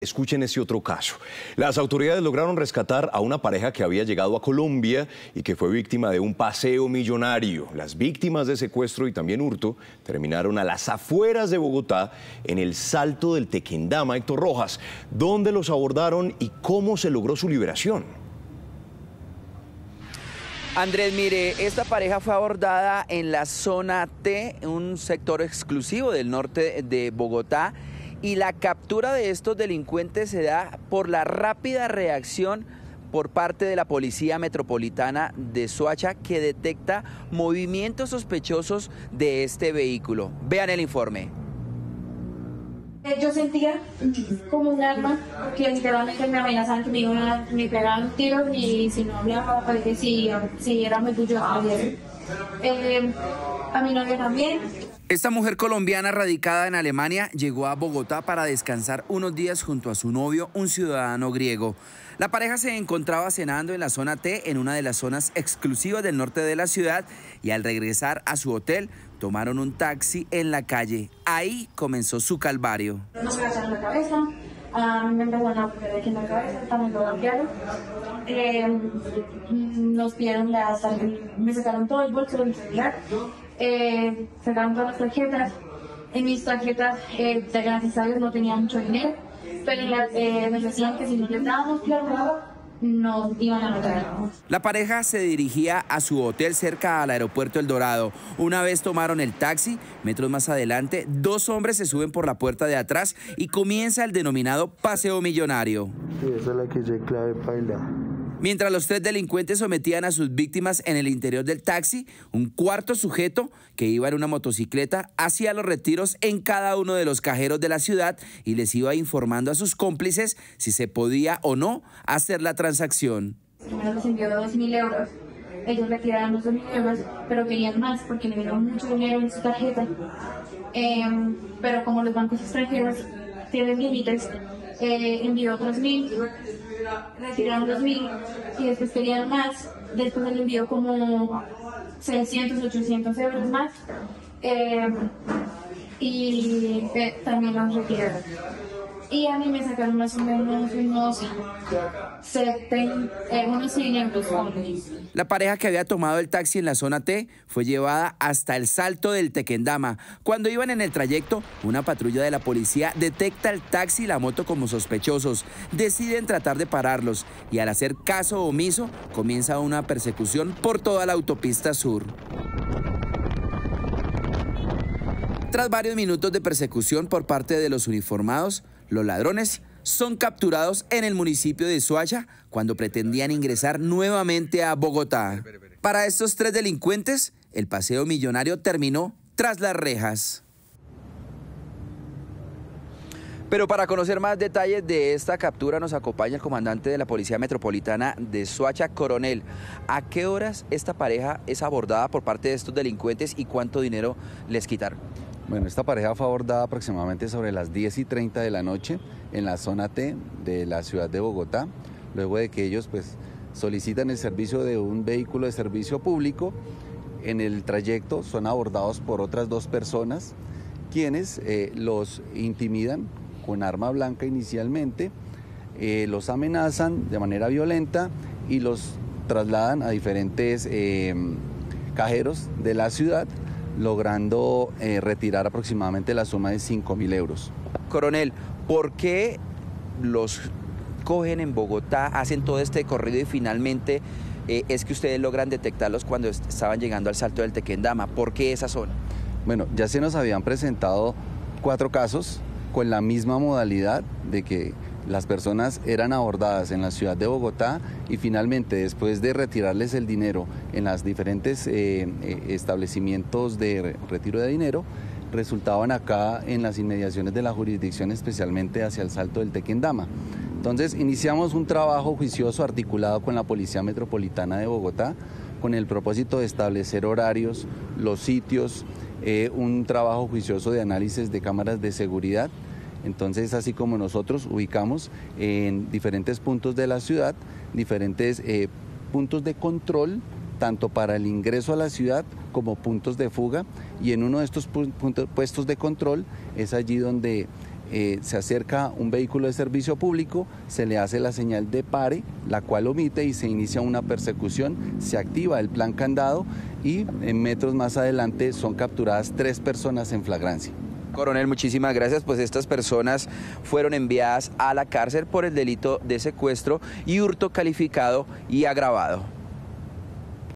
Escuchen ese otro caso. Las autoridades lograron rescatar a una pareja que había llegado a Colombia y que fue víctima de un paseo millonario. Las víctimas de secuestro y también hurto terminaron a las afueras de Bogotá en el Salto del Tequendama, Héctor Rojas. ¿Dónde los abordaron y cómo se logró su liberación? Andrés, mire, esta pareja fue abordada en la zona T, un sector exclusivo del norte de Bogotá y la captura de estos delincuentes se da por la rápida reacción por parte de la Policía Metropolitana de Soacha que detecta movimientos sospechosos de este vehículo. Vean el informe. Yo sentía como un arma que literalmente me amenazaban que me iban me pegaban tiros y si no hablaba, pues si, si era muy tuyo, eh, a mi novia también. Esta mujer colombiana radicada en Alemania llegó a Bogotá para descansar unos días junto a su novio, un ciudadano griego. La pareja se encontraba cenando en la zona T, en una de las zonas exclusivas del norte de la ciudad, y al regresar a su hotel tomaron un taxi en la calle. Ahí comenzó su calvario. Eh, nos pidieron las me sacaron todo el bolso del celular eh, sacaron todas las tarjetas. En mis tarjetas, eh, gracias a Dios, no tenía mucho dinero, pero eh, me decían que si nos les dábamos plata, nos iban a matar. La pareja se dirigía a su hotel cerca al aeropuerto El Dorado. Una vez tomaron el taxi, metros más adelante, dos hombres se suben por la puerta de atrás y comienza el denominado paseo millonario. Sí, esa es la que se clave paila. Mientras los tres delincuentes sometían a sus víctimas en el interior del taxi, un cuarto sujeto que iba en una motocicleta hacía los retiros en cada uno de los cajeros de la ciudad y les iba informando a sus cómplices si se podía o no hacer la transacción. Primero les envió 2.000 euros. Ellos retiraron los 2.000 euros, pero querían más porque le dieron mucho dinero en su tarjeta. Em, pero como los bancos extranjeros tienen límites, eh, envió otros mil, retiraron los mil y después querían más. Después le envió como 600, 800 euros más. Eh, y eh, también los retiraron y a mí me sacaron más o menos unos 70, eh, unos 100 euros. La pareja que había tomado el taxi en la zona T fue llevada hasta el salto del Tequendama. Cuando iban en el trayecto, una patrulla de la policía detecta el taxi y la moto como sospechosos. Deciden tratar de pararlos y al hacer caso omiso, comienza una persecución por toda la autopista sur. Tras varios minutos de persecución por parte de los uniformados, los ladrones son capturados en el municipio de Soacha cuando pretendían ingresar nuevamente a Bogotá. Para estos tres delincuentes, el paseo millonario terminó tras las rejas. Pero para conocer más detalles de esta captura nos acompaña el comandante de la Policía Metropolitana de Soacha, Coronel. ¿A qué horas esta pareja es abordada por parte de estos delincuentes y cuánto dinero les quitaron? Bueno, esta pareja fue abordada aproximadamente sobre las 10 y 30 de la noche en la zona T de la ciudad de Bogotá, luego de que ellos pues solicitan el servicio de un vehículo de servicio público. En el trayecto son abordados por otras dos personas quienes eh, los intimidan con arma blanca inicialmente, eh, los amenazan de manera violenta y los trasladan a diferentes eh, cajeros de la ciudad logrando eh, retirar aproximadamente la suma de 5 mil euros. Coronel, ¿por qué los cogen en Bogotá, hacen todo este corrido y finalmente eh, es que ustedes logran detectarlos cuando estaban llegando al salto del Tequendama? ¿Por qué esa zona? Bueno, ya se nos habían presentado cuatro casos con la misma modalidad de que las personas eran abordadas en la ciudad de Bogotá y finalmente después de retirarles el dinero en los diferentes eh, eh, establecimientos de retiro de dinero, resultaban acá en las inmediaciones de la jurisdicción, especialmente hacia el Salto del Tequendama. Entonces iniciamos un trabajo juicioso articulado con la Policía Metropolitana de Bogotá con el propósito de establecer horarios, los sitios, eh, un trabajo juicioso de análisis de cámaras de seguridad entonces, así como nosotros ubicamos en diferentes puntos de la ciudad, diferentes eh, puntos de control, tanto para el ingreso a la ciudad como puntos de fuga, y en uno de estos puestos de control es allí donde eh, se acerca un vehículo de servicio público, se le hace la señal de pare, la cual omite y se inicia una persecución, se activa el plan candado y en metros más adelante son capturadas tres personas en flagrancia. Coronel, muchísimas gracias. Pues estas personas fueron enviadas a la cárcel por el delito de secuestro y hurto calificado y agravado.